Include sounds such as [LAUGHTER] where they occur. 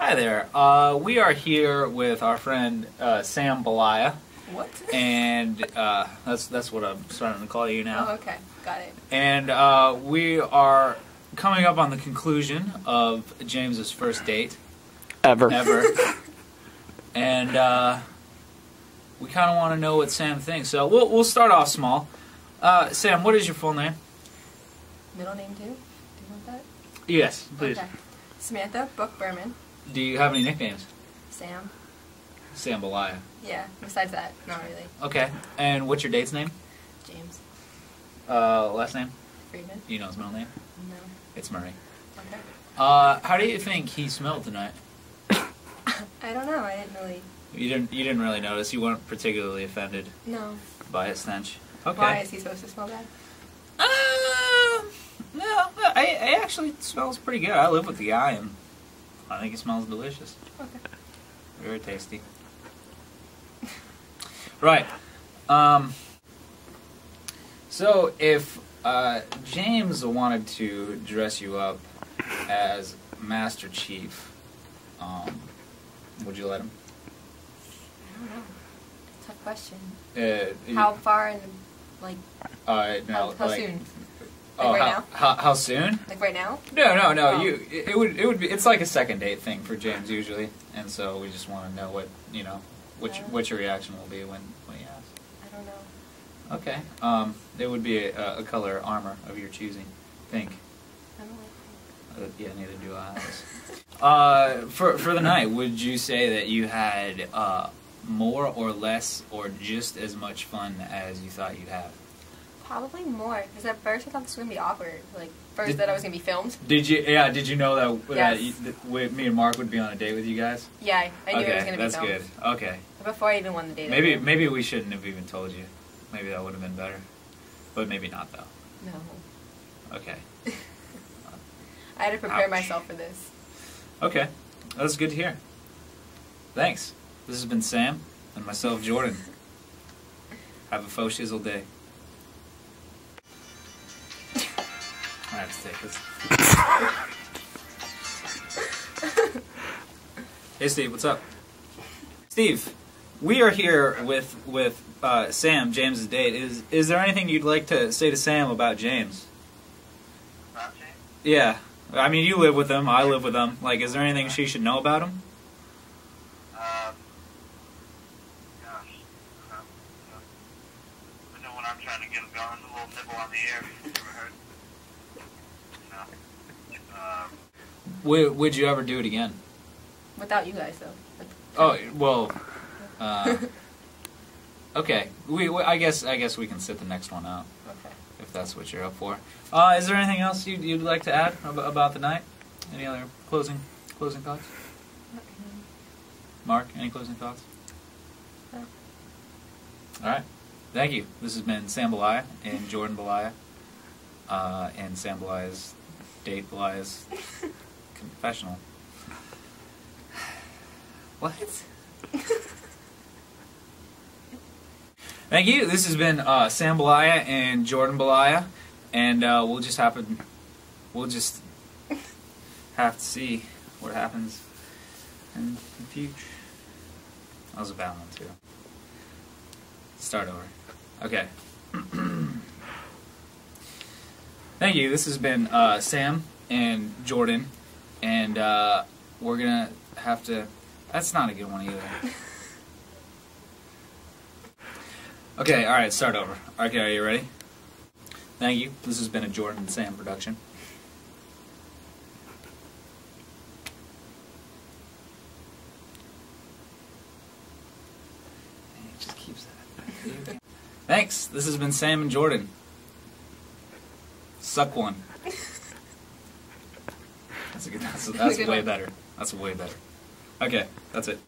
Hi there. Uh, we are here with our friend uh, Sam Balaya, What? and uh, that's that's what I'm starting to call you now. Oh, okay. Got it. And uh, we are coming up on the conclusion of James's first date Ever. ever, [LAUGHS] and uh, we kind of want to know what Sam thinks. So we'll we'll start off small. Uh, Sam, what is your full name? Middle name too? Do you want that? Yes, please. Okay. Samantha Book Berman. Do you have any nicknames? Sam. Sam. Yeah. Besides that, not really. Okay. And what's your date's name? James Uh, last name? Friedman. You know his middle name? No. It's Murray. Okay. Uh, how do you think he smelled tonight? [COUGHS] I don't know. I didn't really. You didn't. You didn't really notice. You weren't particularly offended No. by his stench. Okay. Why is he supposed to smell bad? Uh, no, I, I actually smells pretty good. I live with the guy, and I think it smells delicious. Okay. Very tasty. [LAUGHS] Right. Um. So if uh, James wanted to dress you up as Master Chief, um, would you let him? I don't know. Tough question. Uh, How far in, like, Uh, no, how, how like, soon? Oh, right how, now? how, how soon? Like right now? No, no, no. Oh. You, it, it would, it would be. It's like a second date thing for James usually, and so we just want to know what you know, which Yeah. what your reaction will be when when he asks. I don't know. Okay. Um, there would be a, a color armor of your choosing. Pink. I don't like. Uh, yeah, neither do I. [LAUGHS] uh, for for the night, would you say that you had uh, more or less or just as much fun as you thought you'd have? Probably more, because at first I thought this was gonna be awkward. Like first Did- that I was gonna be filmed. Did you? Yeah. Did you know that, that, you, that we, me and Mark would be on a date with you guys? Yeah, I, I knew okay, it was gonna be filmed. that's good. Okay. Before I even won the date. Maybe maybe we shouldn't have even told you. Maybe that would have been better. But maybe not though. No. Okay. [LAUGHS] I had to prepare Ouch. myself for this. Okay. That's good to hear. Thanks. This has been Sam and myself, Jordan. Have a faux shizzle day. Have to take this. hey Steve, what's up? Steve, we are here with with uh, Sam, James's date. Is is there anything you'd like to say to Sam about James? About James? Yeah. I mean, you live with him. I live with him. Like, is there anything she should know about him? Um, gosh. I know when I'm trying to get him going, a little nibble on the air. You ever heard? Um, Would, would you ever do it again? Without you guys though. Oh well. Uh, okay. We, we I guess I guess we can sit the next one out Okay. if that's what you're up for. Uh, is there anything else you'd, you'd like to add about, about the night? Any other closing closing thoughts? Mark, any closing thoughts? No. All right. Thank you. This has been Sam Belaya and Jordan Belaya, uh, and Sam Belaya's date Belaya's confessional. What? Thank you. This has been uh, Sam Belaya and Jordan Belaya, and uh, we'll just happen. We'll just have to see what happens in the future. That was a bad one too. Start over. Okay. [CLEARS THROAT] Thank you. This has been uh, Sam and Jordan, and uh, we're gonna have to. That's not a good one either. [LAUGHS] Okay, all right, start over. Okay, are you ready? Thank you. This has been a Jordan and Sam production. [LAUGHS] Thanks. This has been Sam and Jordan. Suck one. That's a good. That's, that's good way one. better. That's way better. Okay, that's it.